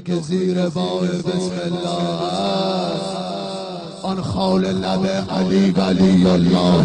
که زیر بای بسم الله آن خال لب علی ولی الله